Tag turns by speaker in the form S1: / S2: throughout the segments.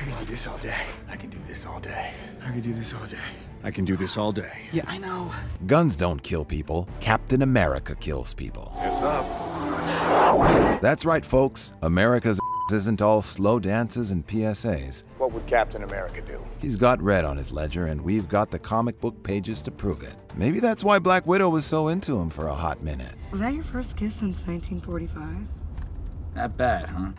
S1: I can do this all day. I can do this all day. I can do this all day. I can do this all day.
S2: Yeah, I know.
S3: Guns don't kill people. Captain America kills people.
S1: Heads up.
S3: That's right, folks. America's isn't all slow dances and PSAs.
S1: What would Captain America do?
S3: He's got red on his ledger, and we've got the comic book pages to prove it. Maybe that's why Black Widow was so into him for a hot minute.
S4: Was that your first kiss since 1945?
S2: Not bad, huh?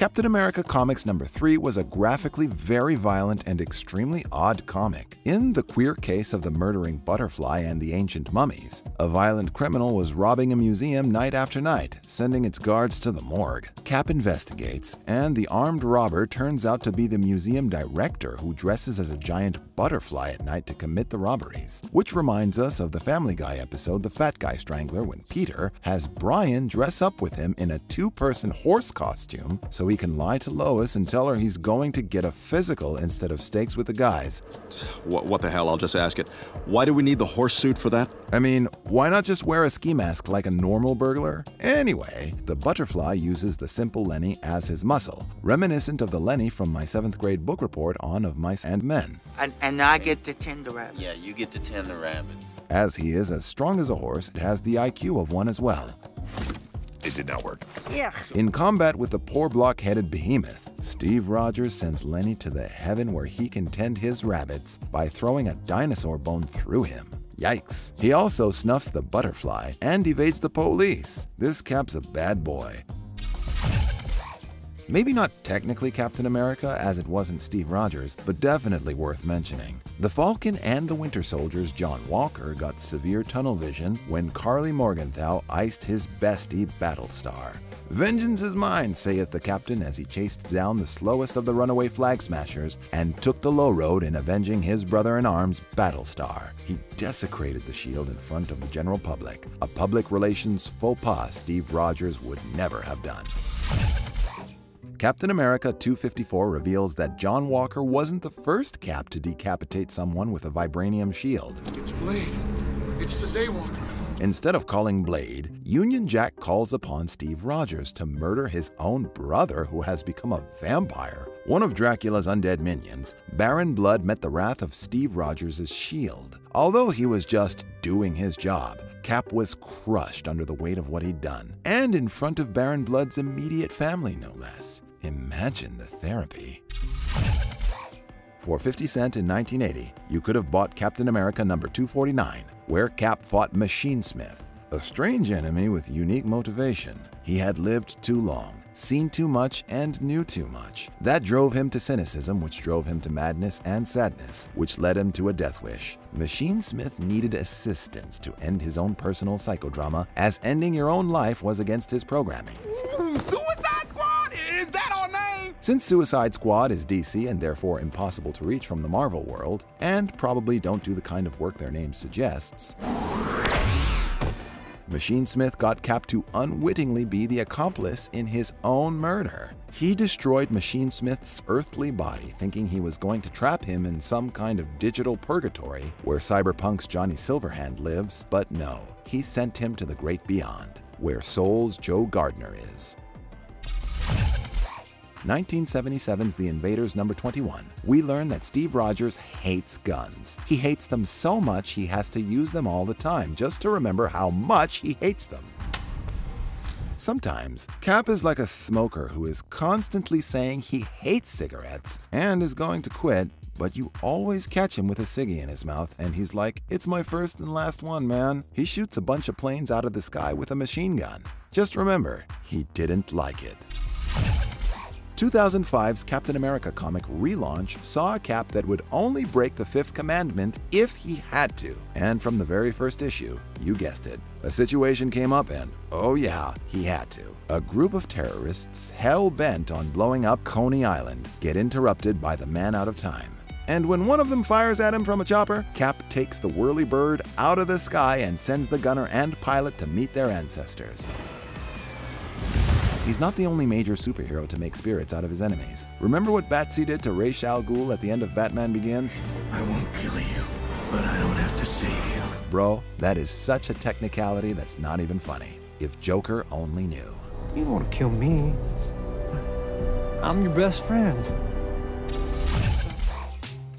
S3: Captain America Comics number 3 was a graphically very violent and extremely odd comic. In the queer case of the murdering butterfly and the ancient mummies, a violent criminal was robbing a museum night after night, sending its guards to the morgue. Cap investigates, and the armed robber turns out to be the museum director who dresses as a giant butterfly at night to commit the robberies. Which reminds us of the Family Guy episode The Fat Guy Strangler when Peter has Brian dress up with him in a two-person horse costume so he can lie to Lois and tell her he's going to get a physical instead of steaks with the guys.
S5: What, what the hell? I'll just ask it. Why do we need the horse suit for that?
S3: I mean, why not just wear a ski mask like a normal burglar? Anyway, the butterfly uses the simple Lenny as his muscle, reminiscent of the Lenny from my seventh grade book report on Of Mice and Men.
S6: And, and I get to tend the rabbit.
S7: Yeah, you get to tend the rabbits.
S3: As he is as strong as a horse, it has the IQ of one as well.
S1: It did not work.
S6: Yeah.
S3: In combat with the poor block-headed behemoth, Steve Rogers sends Lenny to the heaven where he can tend his rabbits by throwing a dinosaur bone through him. Yikes. He also snuffs the butterfly and evades the police. This Cap's a bad boy. Maybe not technically Captain America, as it wasn't Steve Rogers, but definitely worth mentioning. The Falcon and the Winter Soldier's John Walker got severe tunnel vision when Karli Morgenthau iced his bestie Battlestar. Vengeance is mine, saith the captain as he chased down the slowest of the runaway flag smashers and took the low road in avenging his brother in arms, Battlestar. He desecrated the shield in front of the general public, a public relations faux pas Steve Rogers would never have done. Captain America 254 reveals that John Walker wasn't the first Cap to decapitate someone with a vibranium shield.
S8: It's Blade. It's the Daywalker.
S3: Instead of calling Blade, Union Jack calls upon Steve Rogers to murder his own brother who has become a vampire. One of Dracula's undead minions, Baron Blood met the wrath of Steve Rogers' shield. Although he was just doing his job, Cap was crushed under the weight of what he'd done, and in front of Baron Blood's immediate family, no less. Imagine the therapy. For 50 cent in 1980, you could have bought Captain America number 249, where Cap fought Machine Smith, a strange enemy with unique motivation. He had lived too long, seen too much, and knew too much. That drove him to cynicism, which drove him to madness and sadness, which led him to a death wish. Machine Smith needed assistance to end his own personal psychodrama, as ending your own life was against his programming. Since Suicide Squad is DC and therefore impossible to reach from the Marvel world, and probably don't do the kind of work their name suggests, Machine Smith got Cap to unwittingly be the accomplice in his own murder. He destroyed Machine Smith's earthly body, thinking he was going to trap him in some kind of digital purgatory where Cyberpunk's Johnny Silverhand lives, but no, he sent him to the great beyond, where Soul's Joe Gardner is. 1977's The Invaders number 21, we learn that Steve Rogers hates guns. He hates them so much he has to use them all the time just to remember how much he hates them. Sometimes, Cap is like a smoker who is constantly saying he hates cigarettes and is going to quit, but you always catch him with a ciggy in his mouth and he's like, It's my first and last one, man. He shoots a bunch of planes out of the sky with a machine gun. Just remember, he didn't like it. 2005's Captain America comic relaunch saw a Cap that would only break the fifth commandment if he had to. And from the very first issue, you guessed it, a situation came up and, oh yeah, he had to. A group of terrorists hell-bent on blowing up Coney Island get interrupted by the man out of time. And when one of them fires at him from a chopper, Cap takes the whirly bird out of the sky and sends the gunner and pilot to meet their ancestors. He's not the only major superhero to make spirits out of his enemies. Remember what Batsy did to Ra's al Ghul at the end of Batman Begins?
S8: I won't kill you, but I don't have to save you.
S3: Bro, that is such a technicality that's not even funny. If Joker only knew.
S1: You want to kill me?
S7: I'm your best friend.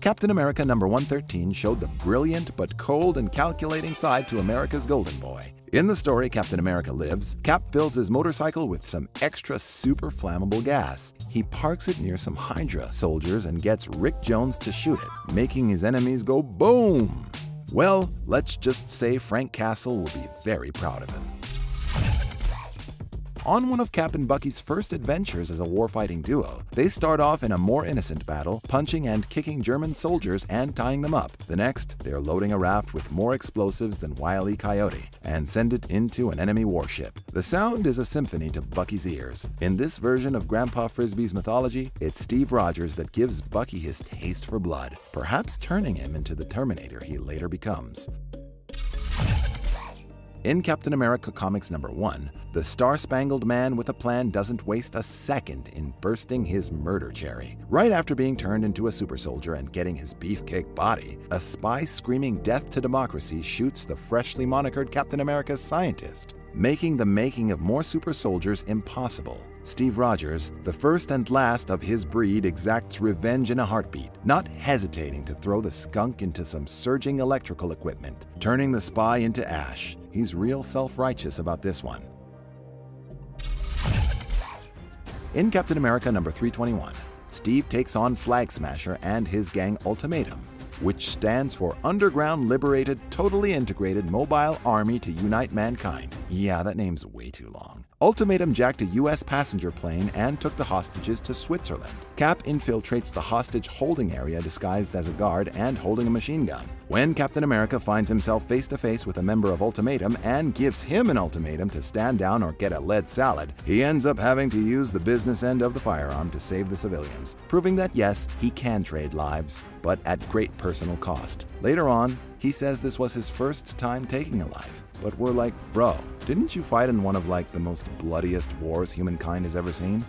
S3: Captain America number 113 showed the brilliant but cold and calculating side to America's golden boy. In the story Captain America Lives, Cap fills his motorcycle with some extra super flammable gas. He parks it near some Hydra soldiers and gets Rick Jones to shoot it, making his enemies go boom. Well, let's just say Frank Castle will be very proud of him. On one of Cap and Bucky's first adventures as a warfighting duo, they start off in a more innocent battle, punching and kicking German soldiers and tying them up. The next, they're loading a raft with more explosives than Wile E. Coyote and send it into an enemy warship. The sound is a symphony to Bucky's ears. In this version of Grandpa Frisbee's mythology, it's Steve Rogers that gives Bucky his taste for blood, perhaps turning him into the Terminator he later becomes. In Captain America Comics number 1, the Star-Spangled Man with a plan doesn't waste a second in bursting his murder cherry. Right after being turned into a super soldier and getting his beefcake body, a spy screaming death to democracy shoots the freshly monikered Captain America's scientist, making the making of more super soldiers impossible. Steve Rogers, the first and last of his breed, exacts revenge in a heartbeat, not hesitating to throw the skunk into some surging electrical equipment, turning the spy into ash. He's real self-righteous about this one. In Captain America number 321, Steve takes on Flag Smasher and his gang Ultimatum, which stands for Underground Liberated Totally Integrated Mobile Army to Unite Mankind. Yeah, that name's way too long. Ultimatum jacked a U.S. passenger plane and took the hostages to Switzerland. Cap infiltrates the hostage holding area disguised as a guard and holding a machine gun. When Captain America finds himself face to face with a member of Ultimatum and gives him an ultimatum to stand down or get a lead salad, he ends up having to use the business end of the firearm to save the civilians, proving that yes, he can trade lives, but at great personal cost. Later on, he says this was his first time taking a life. But we're like, bro, didn't you fight in one of like the most bloodiest wars humankind has ever seen?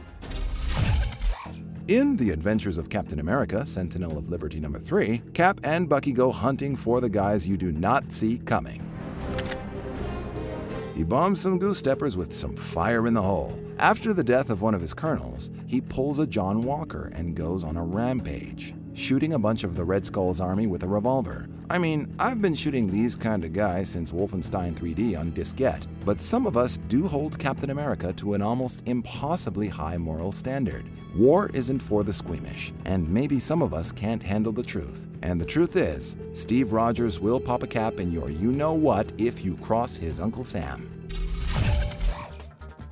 S3: In The Adventures of Captain America, Sentinel of Liberty number 3, Cap and Bucky go hunting for the guys you do not see coming. He bombs some goose steppers with some fire in the hole. After the death of one of his colonels, he pulls a John Walker and goes on a rampage shooting a bunch of the Red Skull's army with a revolver. I mean, I've been shooting these kind of guys since Wolfenstein 3D on diskette, but some of us do hold Captain America to an almost impossibly high moral standard. War isn't for the squeamish, and maybe some of us can't handle the truth. And the truth is, Steve Rogers will pop a cap in your you-know-what if you cross his Uncle Sam.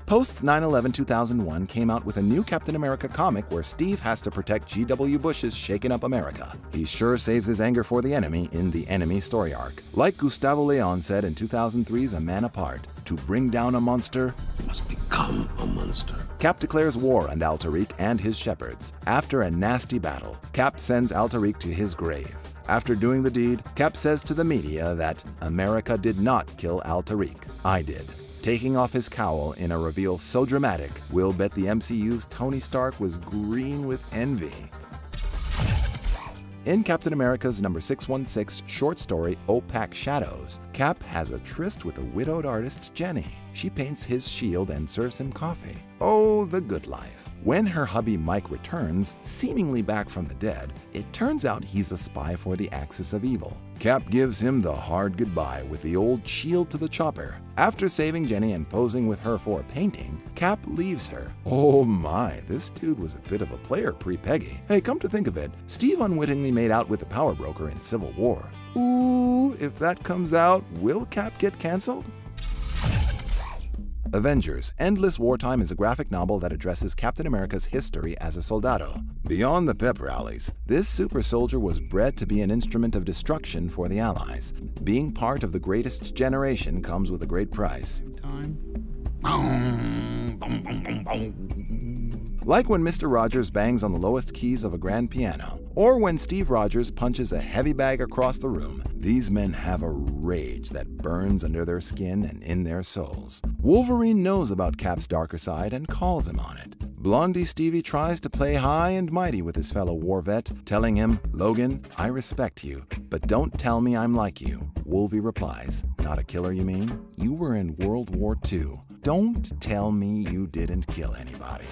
S3: Post 9 11 2001 came out with a new Captain America comic where Steve has to protect G.W. Bush's shaken up America. He sure saves his anger for the enemy in the enemy story arc. Like Gustavo Leon said in 2003's A Man Apart, to bring down a monster,
S8: must become a monster.
S3: Cap declares war on Al Tariq and his shepherds. After a nasty battle, Cap sends Al Tariq to his grave. After doing the deed, Cap says to the media that America did not kill Al Tariq. I did taking off his cowl in a reveal so dramatic, we'll bet the MCU's Tony Stark was green with envy. In Captain America's number 616 short story Opaque Shadows, Cap has a tryst with a widowed artist, Jenny. She paints his shield and serves him coffee. Oh, the good life. When her hubby Mike returns, seemingly back from the dead, it turns out he's a spy for the Axis of Evil. Cap gives him the hard goodbye with the old shield to the chopper. After saving Jenny and posing with her for a painting, Cap leaves her. Oh my, this dude was a bit of a player pre-Peggy. Hey, come to think of it, Steve unwittingly made out with the power broker in Civil War. Ooh, if that comes out, will Cap get cancelled? Avengers Endless Wartime is a graphic novel that addresses Captain America's history as a soldado. Beyond the pep rallies, this super soldier was bred to be an instrument of destruction for the Allies. Being part of the greatest generation comes with a great price. Like when Mr. Rogers bangs on the lowest keys of a grand piano, or when Steve Rogers punches a heavy bag across the room, these men have a rage that burns under their skin and in their souls. Wolverine knows about Cap's darker side and calls him on it. Blondie Stevie tries to play high and mighty with his fellow war vet, telling him, Logan, I respect you, but don't tell me I'm like you. Wolvie replies, Not a killer, you mean? You were in World War II. Don't tell me you didn't kill anybody.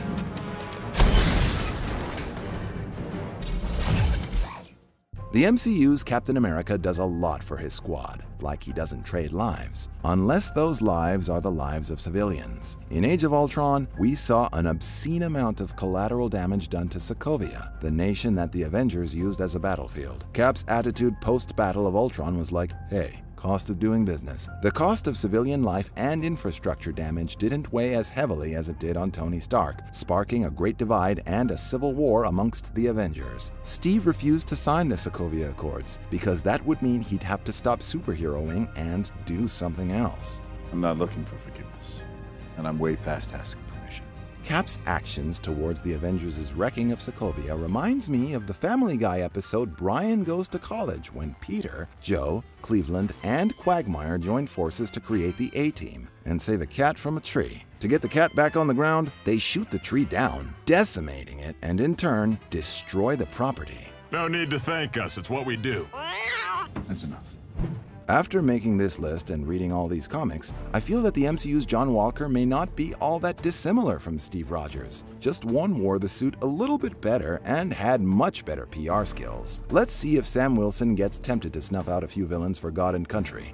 S3: The MCU's Captain America does a lot for his squad, like he doesn't trade lives, unless those lives are the lives of civilians. In Age of Ultron, we saw an obscene amount of collateral damage done to Sokovia, the nation that the Avengers used as a battlefield. Cap's attitude post-Battle of Ultron was like, hey, cost of doing business. The cost of civilian life and infrastructure damage didn't weigh as heavily as it did on Tony Stark, sparking a great divide and a civil war amongst the Avengers. Steve refused to sign the Sokovia Accords because that would mean he'd have to stop superheroing and do something else.
S1: I'm not looking for forgiveness, and I'm way past asking.
S3: Cap's actions towards the Avengers' wrecking of Sokovia reminds me of the Family Guy episode Brian Goes to College when Peter, Joe, Cleveland, and Quagmire join forces to create the A-Team and save a cat from a tree. To get the cat back on the ground, they shoot the tree down, decimating it, and in turn, destroy the property.
S7: No need to thank us, it's what we do.
S1: That's enough.
S3: After making this list and reading all these comics, I feel that the MCU's John Walker may not be all that dissimilar from Steve Rogers. Just one wore the suit a little bit better and had much better PR skills. Let's see if Sam Wilson gets tempted to snuff out a few villains for God and country.